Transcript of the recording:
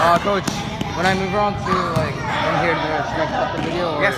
Uh, coach, when I move on to like I'm here, to I stop the video? Or? Yes,